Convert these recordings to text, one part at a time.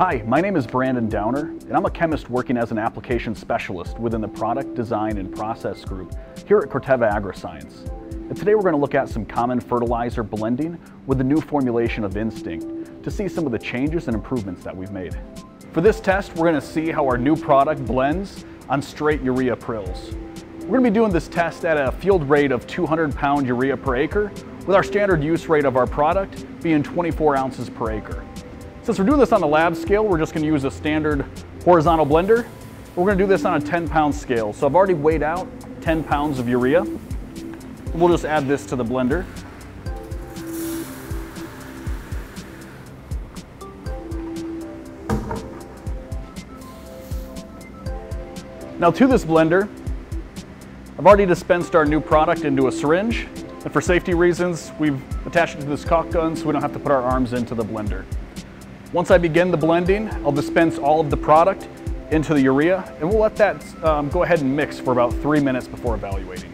Hi, my name is Brandon Downer, and I'm a chemist working as an application specialist within the Product Design and Process Group here at Corteva Agriscience. And today we're going to look at some common fertilizer blending with the new formulation of Instinct to see some of the changes and improvements that we've made. For this test, we're going to see how our new product blends on straight urea prills. We're going to be doing this test at a field rate of 200 pound urea per acre with our standard use rate of our product being 24 ounces per acre. Since we're doing this on a lab scale, we're just going to use a standard horizontal blender. We're going to do this on a 10 pound scale. So I've already weighed out 10 pounds of urea. We'll just add this to the blender. Now to this blender, I've already dispensed our new product into a syringe, and for safety reasons, we've attached it to this caulk gun so we don't have to put our arms into the blender. Once I begin the blending, I'll dispense all of the product into the urea, and we'll let that um, go ahead and mix for about three minutes before evaluating.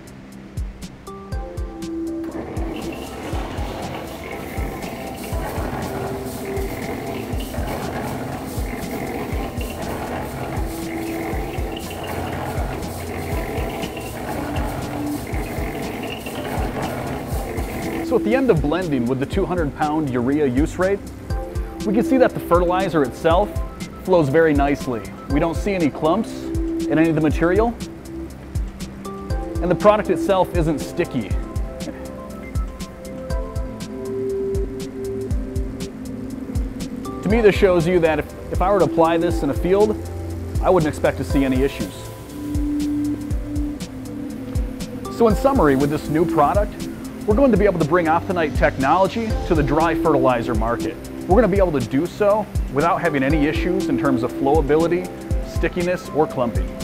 So at the end of blending with the 200 pound urea use rate, we can see that the fertilizer itself flows very nicely. We don't see any clumps in any of the material. And the product itself isn't sticky. To me, this shows you that if, if I were to apply this in a field, I wouldn't expect to see any issues. So in summary, with this new product, we're going to be able to bring Optinyte technology to the dry fertilizer market. We're going to be able to do so without having any issues in terms of flowability, stickiness, or clumping.